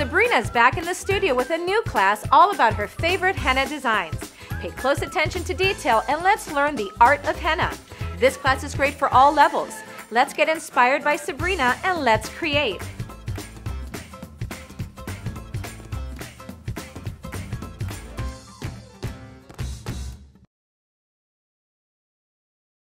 Sabreena's back in the studio with a new class all about her favorite henna designs. Pay close attention to detail and let's learn the art of henna. This class is great for all levels. Let's get inspired by Sabrina and let's create.